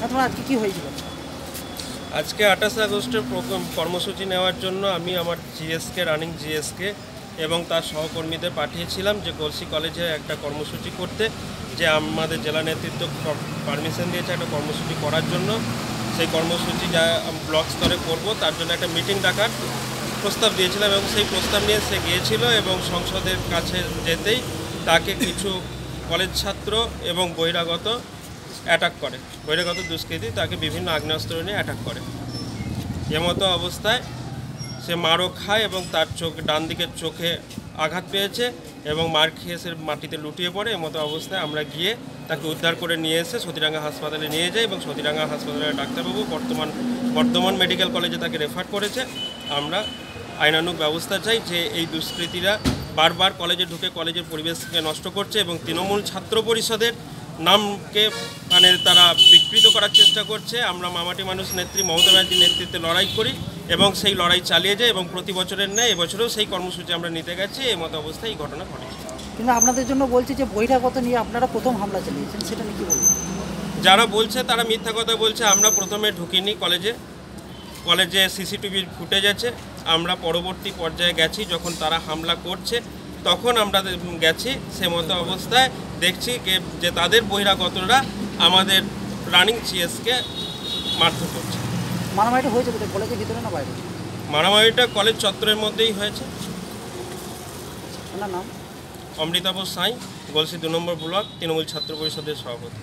তোমার আজকে কি হয়েছিল? আজকে আঠাশে আগস্টের কর্মসূচি নেওয়ার জন্য আমি আমার জিএসকে রানিং জিএসকে এবং তার সহকর্মীদের পাঠিয়েছিলাম যে গলসি কলেজে একটা কর্মসূচি করতে, যে আমাদের জেলা নেতৃত্ব পারমিশন দিয়েছে একটা কর্মসূচি করার জন্য। সেই কর্মসূচি যা ব্লক স্তরে করব, তার জন্য একটা মিটিং ডাকার প্রস্তাব দিয়েছিলাম এবং সেই প্রস্তাব নিয়ে সে গিয়েছিল এবং সংসদের কাছে যেতেই তাকে কিছু কলেজ ছাত্র এবং বহিরাগত অ্যাটাক করে। বহিরাগত দুষ্কৃতী তাকে বিভিন্ন আগ্নেয়াস্ত্র নিয়ে অ্যাটাক করে। এমতো অবস্থায় সে মারও খায় এবং তার চোখ ডান দিকের চোখে আঘাত পেয়েছে এবং মার খেয়ে সে মাটিতে লুটিয়ে পড়ে। এমতো অবস্থায় আমরা গিয়ে তাকে উদ্ধার করে নিয়ে এসে সতীরাঙ্গা হাসপাতালে নিয়ে যাই এবং সতীরাঙ্গা হাসপাতালের ডাক্তারবাবু বর্তমান, বর্ধমান মেডিকেল কলেজে তাকে রেফার করেছে। আমরা আইনানুগ ব্যবস্থা চাই যে এই দুষ্কৃতীরা বারবার কলেজে ঢুকে কলেজের পরিবেশকে নষ্ট করছে এবং তৃণমূল ছাত্র পরিষদের নামকে মানে তারা বিকৃত করার চেষ্টা করছে। আমরা মামাটি মানুষ নেত্রী মমতা ব্যানার্জির নেতৃত্বে লড়াই করি এবং সেই লড়াই চালিয়ে যায় এবং প্রতি বছরের ন্যায় এবছরেও সেই কর্মসূচি আমরা নিতে গেছি। এই মতো অবস্থায় এই ঘটনা ঘটেছে। কিন্তু আপনাদের জন্য বলছে যে বহিরাগত নিয়ে আপনারা প্রথম হামলা চালিয়েছেন সেটা নিয়ে কি বলবেন? যারা বলছে তারা মিথ্যা কথা বলছে। আমরা প্রথমে ঢুকিনি কলেজে। কলেজে সিসিটিভি ফুটেজ আছে। আমরা পরবর্তী পর্যায়ে গেছি যখন তারা হামলা করছে। তখন আমরা গেছি সে মতো অবস্থায় দেখছি যে তাদের বহিরাগতরা আমাদের রানিং সিএসকে মারধর করছে। মারামারিটা হয়েছে কলেজের ভিতরে না বাইরে? মারামারিটা কলেজ চত্বরের মধ্যেই হয়েছে। নাম? অমৃতাভ সাঁই গলসি দু নম্বর ব্লক তৃণমূল ছাত্র পরিষদের সভাপতি।